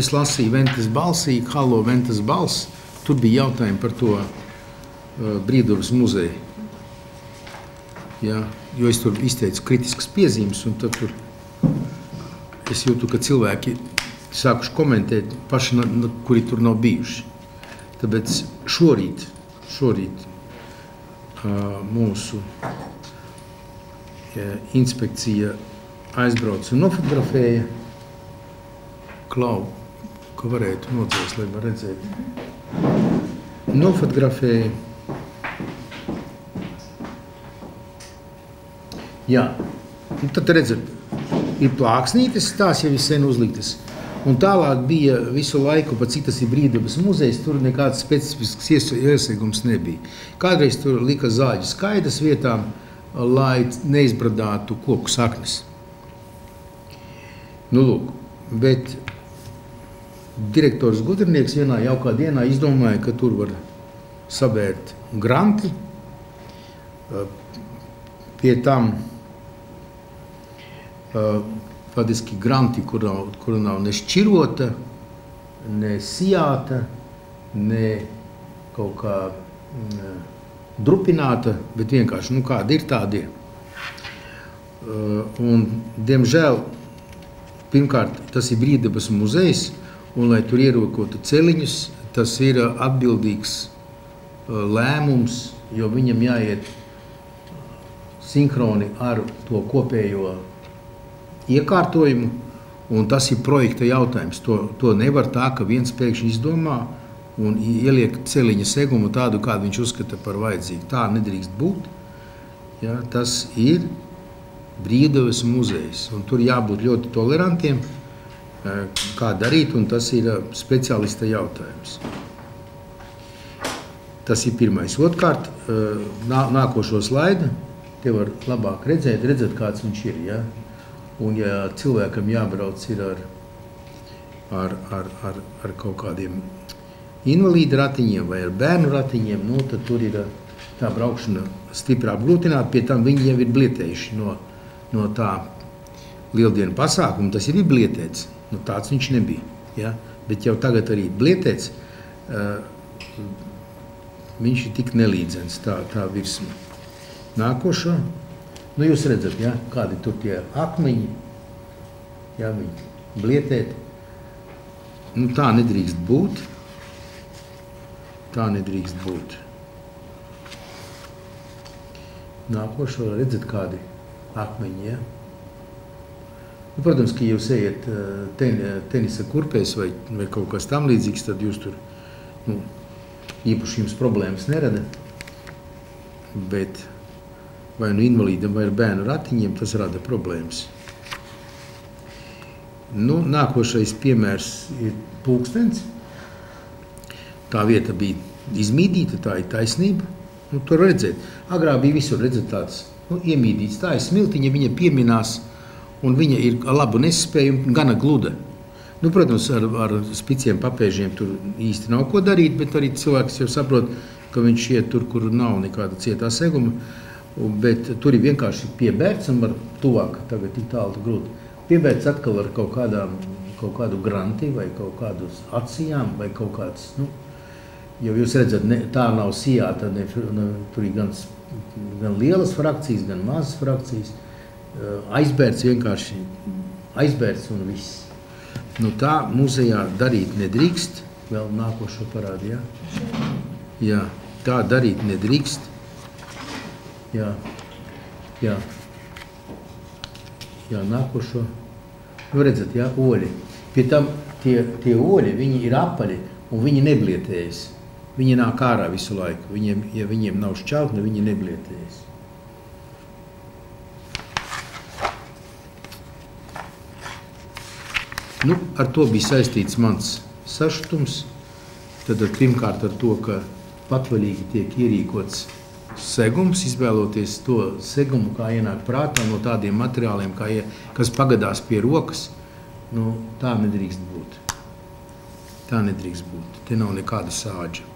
es lasīju Ventas balsī, Halo Ventas balss, tur bija jautājumi par to uh, brīvdabas muzeju. Ja, jo es tur izteicu kritiskas piezīmes, un tad tur es jūtu, ka cilvēki sākuši komentēt paši, kuri tur nav bijuši. Tāpēc šorīt, šorīt uh, mūsu ja, inspekcija aizbrauca un nofotografēja Klau, ko varētu nodzēst, lai var redzēt. Nofotografēja. Jā, un tad redzat, ir plāksnītes, tās jau ir sen uzliktas. Un tālāk bija visu laiku, pat cik tas ir brīvdabas muzejs, tur nekāds specifisks iesniegums nebija. Kādreiz tur lika zāģi skaidrs vietām, lai neizbradātu koku saknes. Nu, lūk, bet direktors Gudrinieks vienā jaukā dienā izdomāja, ka tur var sabērt granti. Pie tam faktiski granti, kur nav, kur nav ne šķirota, ne sijāta, ne kaut kā mm, drupināta, bet vienkārši nu, kāda ir tāda. Un, diemžēl, pirmkārt, tas ir brīvdabas muzejs, un lai tur ierokotu celiņus, tas ir atbildīgs lēmums, jo viņam jāiet sinhroni ar to kopējo iekārtojumu, un tas ir projekta jautājums. To, to nevar tā, ka viens pēkšņi izdomā un ieliek celiņa segumu tādu, kādu viņš uzskata par vajadzīgu. Tā nedrīkst būt. Ja, tas ir brīvdevas muzejs, un tur jābūt ļoti tolerantiem, kā darīt, un tas ir speciālista jautājums. Tas ir pirmais. Otkārt, nā, nākošo slaidu, te var labāk redzēt, redzēt, kāds viņš ir. Ja? Un ja cilvēkam jābrauc ar, ar, ar, ar, ar kaut kādiem invalīdu ratiņiem vai ar bērnu ratiņiem, nu, tad tur ir tā braukšana stipri apgrūtināta. Pie tam viņi jau ir blietējuši no, no tā lieldienu pasākuma. Tas ir blietēts. Nu, tāds viņš nebija. Ja? Bet jau tagad arī blietēts, uh, viņš ir tik nelīdzens, tā, tā virsma. Nākošo, nu jūs redzat, ja? kādi tur tie akmeņi, ja viņi blietēt. Nu, tā nedrīkst būt. Tā nedrīkst būt. Nākošo redzat kādi akmeņi, ja? Nu, protams, ka jūs ejat ten, tenisa kurpēs vai, vai kaut kas tam līdzīgs, tad jūs tur nu, īpaši jums problēmas nerada. Bet vai nu invalīdam vai bērnu ratiņiem tas rada problēmas. Nu, nākošais piemērs ir pulkstens. Tā vieta bija izmīdīta, tā ir taisnība. Nu, tur redzēt, agrāk bija visur redzēt tāds nu, iemīdīts. Tā ir smiltiņa, viņa pieminās un viņa ir labu nespēju un gana gluda. Nu, protams, ar, ar spiciem papēžiem tur īsti nav ko darīt, bet arī cilvēks jau saprot, ka viņš iet tur, kur nav nekāda cietā seguma, bet tur ir vienkārši piebērts un var tuvāk, tagad ir tālu grūti. Piebērts atkal ar kaut kādām, kaut kādu granti vai kaut kādu acījām vai kaut kāds, nu, jo jūs redzat, ne, tā nav sijāta, ne, ne, tur ir gan, gan lielas frakcijas, gan mazas frakcijas, aizbērts vienkārši aizbērts un viss. Nu, tā muzejā darīt nedrīkst. Vēl nākošo parādi, jā? Jā, tā darīt nedrīkst. Jā, jā. Jā, nākošo. Nu, redzat, jā, oļi. Pie tam tie, tie oļi, viņi ir apaļi un viņi neblietējas. Viņi nāk ārā visu laiku. Viņiem, ja viņiem nav šķautne, viņi neblietējas. Nu, ar to bija saistīts mans sašutums. Tad pirmkārt ar to, ka patvaļīgi tiek ierīkots segums, izvēloties to segumu, kā ienāk prātā no tādiem materiāliem, kā, kas pagadās pie rokas, nu, tā nedrīkst būt. Tā nedrīkst būt. Te nav nekāda sāģa.